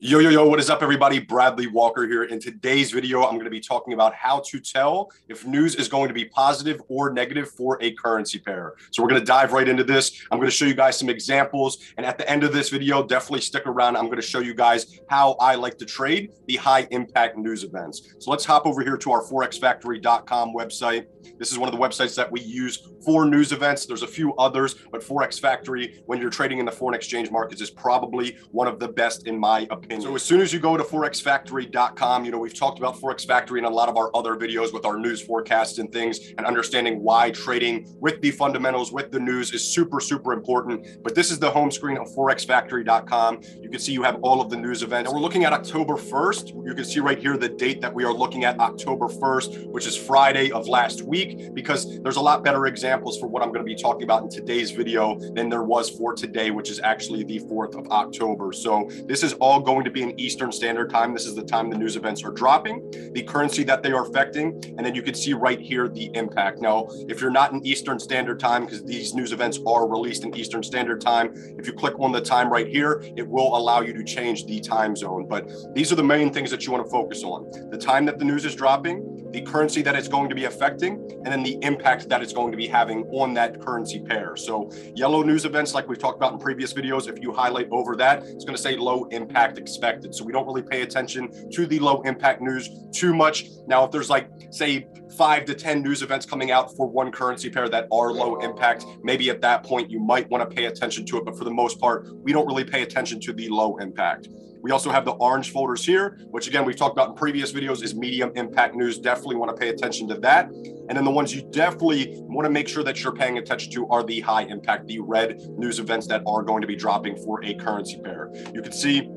Yo, yo, yo, what is up, everybody? Bradly Walker here. In today's video, I'm going to be talking about how to tell if news is going to be positive or negative for a currency pair. So we're going to dive right into this. I'm going to show you guys some examples. And at the end of this video, definitely stick around. I'm going to show you guys how I like to trade the high impact news events. So let's hop over here to our forexfactory.com website. This is one of the websites that we use for news events. There's a few others, but Forex Factory, when you're trading in the foreign exchange markets, is probably one of the best in my opinion. So as soon as you go to forexfactory.com, you know, we've talked about Forex Factory in a lot of our other videos with our news forecasts and things and understanding why trading with the fundamentals, with the news is super, super important. But this is the home screen of forexfactory.com. You can see you have all of the news events. And we're looking at October 1st. You can see right here the date that we are looking at October 1st, which is Friday of last week, because there's a lot better examples for what I'm going to be talking about in today's video than there was for today, which is actually the 4th of October. So this is all going to be in Eastern Standard Time. This is the time the news events are dropping, the currency that they are affecting, and then you can see right here the impact. Now, if you're not in Eastern Standard Time, because these news events are released in Eastern Standard Time, if you click on the time right here, it will allow you to change the time zone. But these are the main things that you want to focus on the time that the news is dropping, the currency that it's going to be affecting, and then the impact that it's going to be having on that currency pair. So, yellow news events, like we've talked about in previous videos, if you highlight over that, it's going to say low impact expected. So, we don't really pay attention to the low impact news too much. Now, if there's like, say, five to 10 news events coming out for one currency pair that are low impact, maybe at that point you might want to pay attention to it. But for the most part, we don't really pay attention to the low impact. We also have the orange folders here, which again, we've talked about in previous videos is medium impact news. Definitely want to pay attention to that. And then the ones you definitely want to make sure that you're paying attention to are the high impact, the red news events that are going to be dropping for a currency pair. You can see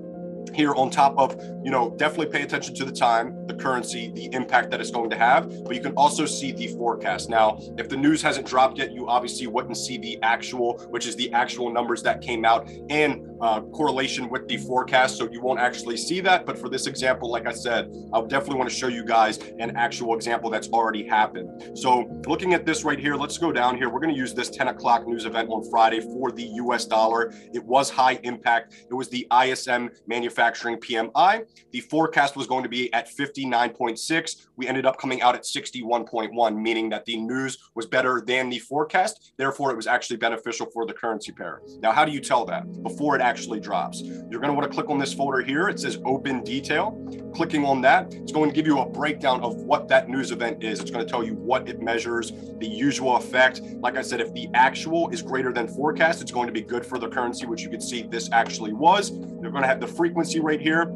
here on top of you know definitely pay attention to the time the currency the impact that it's going to have but you can also see the forecast now if the news hasn't dropped yet you obviously wouldn't see the actual which is the actual numbers that came out and uh, correlation with the forecast so you won't actually see that but for this example like i said i definitely want to show you guys an actual example that's already happened so looking at this right here let's go down here we're going to use this 10 o'clock news event on friday for the us dollar it was high impact it was the ISM manufacturing PMI. The forecast was going to be at 59.6. We ended up coming out at 61.1, meaning that the news was better than the forecast. Therefore, it was actually beneficial for the currency pair. Now, how do you tell that before it actually drops? You're going to want to click on this folder here. It says open detail. Clicking on that, it's going to give you a breakdown of what that news event is. It's going to tell you what it measures, the usual effect. Like I said, if the actual is greater than forecast, it's going to be good for the currency, which you can see this actually was. They're going to have the frequency right here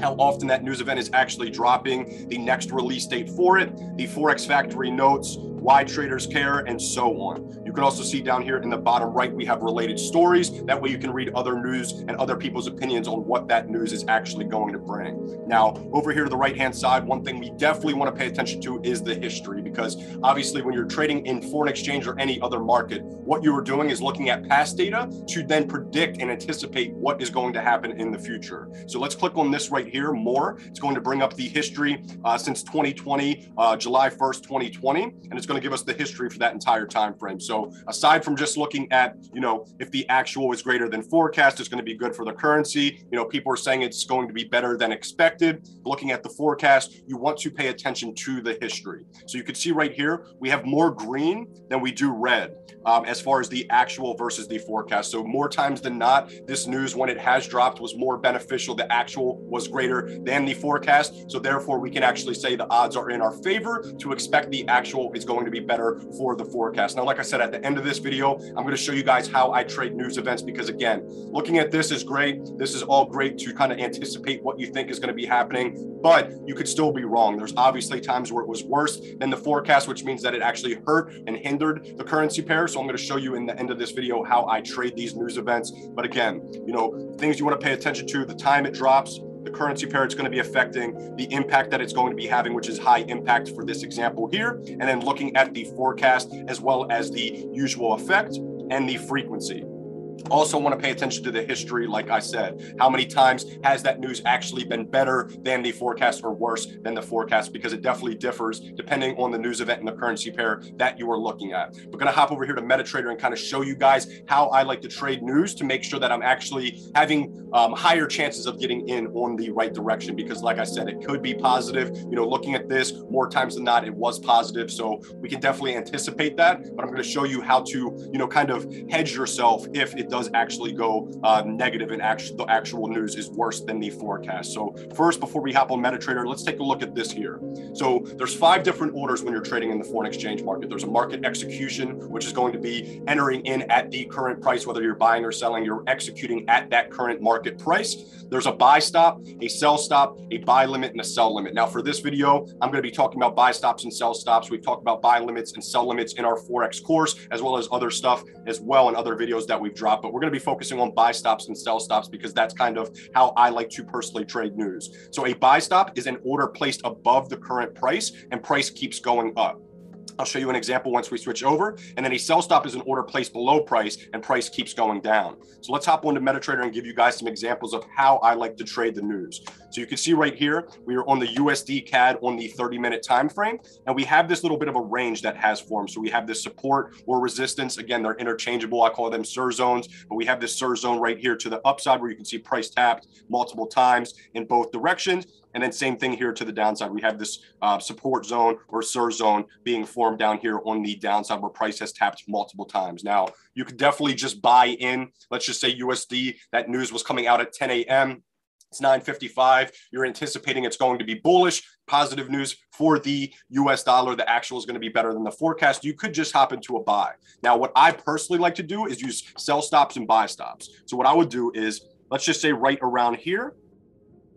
how often that news event is actually dropping, the next release date for it, the Forex Factory notes, why traders care, and so on. You can also see down here in the bottom right, we have related stories. That way you can read other news and other people's opinions on what that news is actually going to bring. Now, over here to the right-hand side, one thing we definitely want to pay attention to is the history, because obviously when you're trading in foreign exchange or any other market, what you are doing is looking at past data to then predict and anticipate what is going to happen in the future. So let's click on this right here, more. It's going to bring up the history uh, since 2020, uh, July 1st, 2020, and it's going going to give us the history for that entire time frame. So aside from just looking at, you know, if the actual is greater than forecast, it's going to be good for the currency. You know, people are saying it's going to be better than expected. Looking at the forecast, you want to pay attention to the history. So you can see right here, we have more green than we do red um, as far as the actual versus the forecast. So more times than not, this news when it has dropped was more beneficial. The actual was greater than the forecast. So therefore, we can actually say the odds are in our favor to expect the actual is going going to be better for the forecast. Now, like I said, at the end of this video, I'm going to show you guys how I trade news events because again, looking at this is great. This is all great to kind of anticipate what you think is going to be happening, but you could still be wrong. There's obviously times where it was worse than the forecast, which means that it actually hurt and hindered the currency pair. So I'm going to show you in the end of this video how I trade these news events. But again, you know, things you want to pay attention to, the time it drops, the currency pair it's going to be affecting, the impact that it's going to be having, which is high impact for this example here, and then looking at the forecast as well as the usual effect and the frequency. Also, want to pay attention to the history, like I said. How many times has that news actually been better than the forecast or worse than the forecast? Because it definitely differs depending on the news event and the currency pair that you are looking at. We're going to hop over here to MetaTrader and kind of show you guys how I like to trade news to make sure that I'm actually having um, higher chances of getting in on the right direction. Because, like I said, it could be positive. You know, looking at this more times than not, it was positive. So we can definitely anticipate that. But I'm going to show you how to, you know, kind of hedge yourself if it does actually go uh, negative and the actual news is worse than the forecast. So first, before we hop on MetaTrader, let's take a look at this here. So there's five different orders when you're trading in the foreign exchange market. There's a market execution, which is going to be entering in at the current price, whether you're buying or selling, you're executing at that current market price. There's a buy stop, a sell stop, a buy limit, and a sell limit. Now for this video, I'm going to be talking about buy stops and sell stops. We've talked about buy limits and sell limits in our Forex course, as well as other stuff as well in other videos that we've dropped. But we're going to be focusing on buy stops and sell stops because that's kind of how I like to personally trade news. So a buy stop is an order placed above the current price and price keeps going up. I'll show you an example once we switch over. And then a sell stop is an order placed below price and price keeps going down. So let's hop onto MetaTrader and give you guys some examples of how I like to trade the news. So you can see right here, we are on the USD CAD on the 30 minute time frame. And we have this little bit of a range that has formed. So we have this support or resistance. Again, they're interchangeable. I call them SIR zones, but we have this SIR zone right here to the upside where you can see price tapped multiple times in both directions. And then same thing here to the downside. We have this uh, support zone or SIR zone being formed down here on the downside where price has tapped multiple times. Now, you could definitely just buy in. Let's just say USD, that news was coming out at 10 a.m. It's 955. You're anticipating it's going to be bullish, positive news for the US dollar. The actual is going to be better than the forecast. You could just hop into a buy. Now, what I personally like to do is use sell stops and buy stops. So, what I would do is let's just say right around here,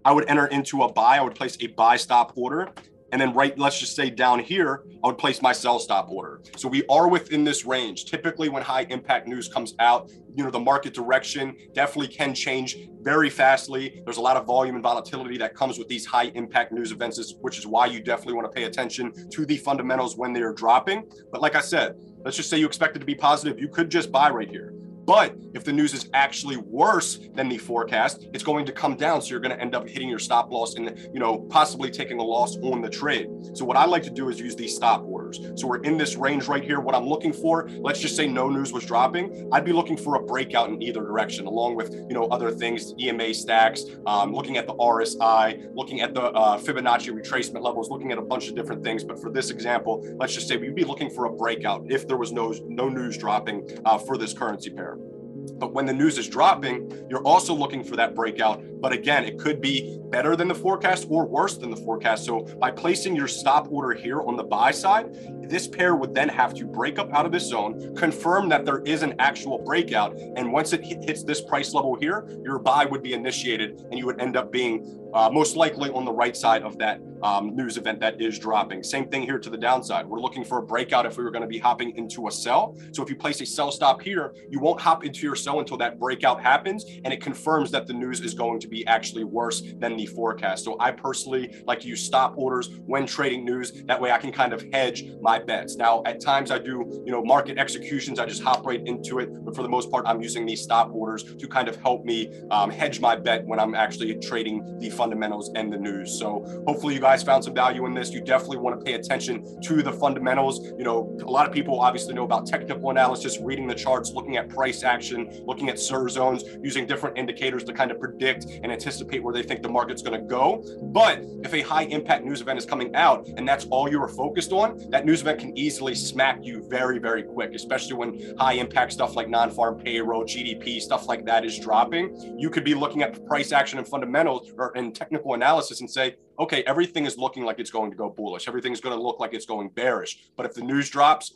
I would enter into a buy. I would place a buy stop order. And then right, let's just say down here, I would place my sell stop order. So we are within this range. Typically when high impact news comes out, you know, the market direction definitely can change very fastly. There's a lot of volume and volatility that comes with these high impact news events, which is why you definitely want to pay attention to the fundamentals when they are dropping. But like I said, let's just say you expect it to be positive. You could just buy right here. But if the news is actually worse than the forecast, it's going to come down. So you're going to end up hitting your stop loss and, you know, possibly taking a loss on the trade. So what I like to do is use these stop orders. So we're in this range right here. What I'm looking for, let's just say no news was dropping. I'd be looking for a breakout in either direction, along with, you know, other things, EMA stacks, um, looking at the RSI, looking at the uh, Fibonacci retracement levels, looking at a bunch of different things. But for this example, let's just say we'd be looking for a breakout if there was no, no news dropping uh, for this currency pair. But when the news is dropping, you're also looking for that breakout. But again, it could be better than the forecast or worse than the forecast. So by placing your stop order here on the buy side, this pair would then have to break up out of this zone, confirm that there is an actual breakout. And once it hits this price level here, your buy would be initiated and you would end up being uh, most likely on the right side of that um, news event that is dropping. Same thing here to the downside. We're looking for a breakout if we were going to be hopping into a sell. So if you place a sell stop here, you won't hop into your sell until that breakout happens and it confirms that the news is going to be actually worse than the forecast. So I personally like to use stop orders when trading news. That way I can kind of hedge my bets. Now, at times I do, you know, market executions, I just hop right into it. But for the most part, I'm using these stop orders to kind of help me um, hedge my bet when I'm actually trading the fundamentals and the news. So hopefully you guys found some value in this. You definitely want to pay attention to the fundamentals. You know, a lot of people obviously know about technical analysis, reading the charts, looking at price action, looking at SIR zones, using different indicators to kind of predict and anticipate where they think the market's going to go. But if a high impact news event is coming out and that's all you are focused on, that news event can easily smack you very, very quick, especially when high impact stuff like non farm payroll, GDP, stuff like that is dropping. You could be looking at price action and fundamentals or in technical analysis and say, okay, everything is looking like it's going to go bullish. Everything's going to look like it's going bearish. But if the news drops,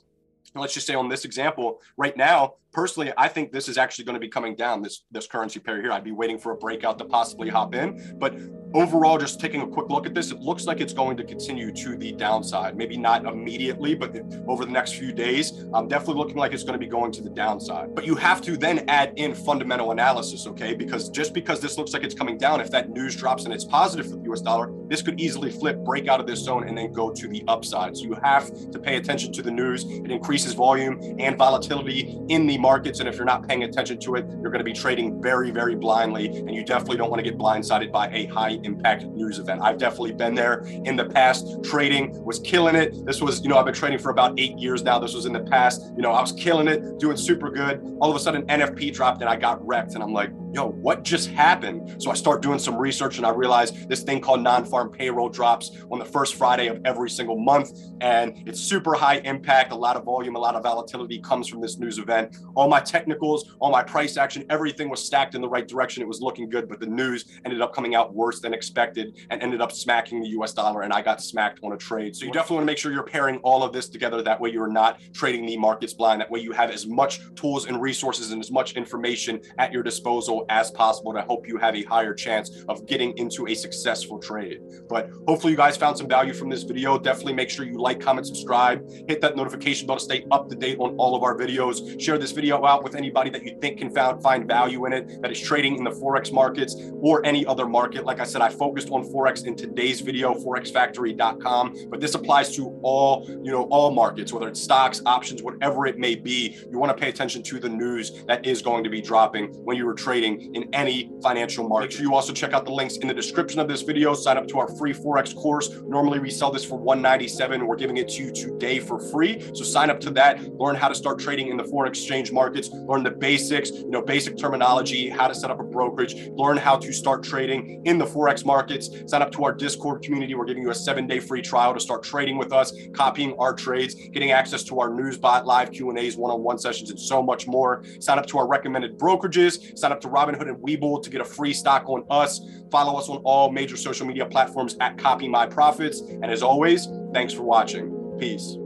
let's just say on this example right now personally i think this is actually going to be coming down this this currency pair here i'd be waiting for a breakout to possibly hop in but overall just taking a quick look at this it looks like it's going to continue to the downside. Maybe not immediately but over the next few days i'm definitely looking like it's going to be going to the downside. But you have to then add in fundamental analysis okay? Because just because this looks like it's coming down if that news drops and it's positive for the us dollar this could easily flip, break out of this zone, and then go to the upside. So you have to pay attention to the news. It increases volume and volatility in the markets. And if you're not paying attention to it, you're going to be trading very, very blindly. And you definitely don't want to get blindsided by a high impact news event. I've definitely been there in the past. Trading was killing it. This was, you know, I've been trading for about eight years now. This was in the past. You know, I was killing it, doing super good. All of a sudden, NFP dropped and I got wrecked. And I'm like, yo, what just happened? So I start doing some research and I realize this thing called non farm payroll drops on the first Friday of every single month. And it's super high impact, a lot of volume, a lot of volatility comes from this news event. All my technicals, all my price action, everything was stacked in the right direction. It was looking good, but the news ended up coming out worse than expected and ended up smacking the US dollar. And I got smacked on a trade. So you definitely want to make sure you're pairing all of this together. That way you're not trading the markets blind. That way you have as much tools and resources and as much information at your disposal as possible to help you have a higher chance of getting into a successful trade. But hopefully you guys found some value from this video. Definitely make sure you like, comment, subscribe, hit that notification bell to stay up to date on all of our videos. Share this video out with anybody that you think can found, find value in it, that is trading in the Forex markets or any other market. Like I said, I focused on Forex in today's video, forexfactory.com, but this applies to all, you know, all markets, whether it's stocks, options, whatever it may be. You want to pay attention to the news that is going to be dropping when you are trading in any financial market. Make sure you also check out the links in the description of this video. Sign up to our free Forex course. Normally we sell this for 197. We're giving it to you today for free. So sign up to that. Learn how to start trading in the foreign exchange markets. Learn the basics, you know, basic terminology, how to set up a brokerage. Learn how to start trading in the Forex markets. Sign up to our Discord community. We're giving you a seven-day free trial to start trading with us, copying our trades, getting access to our news bot, live Q&As, one-on-one sessions, and so much more. Sign up to our recommended brokerages. Sign up to Robinhood and Webull to get a free stock on us. Follow us on all major social media platforms at Copy My Profits. And as always, thanks for watching. Peace.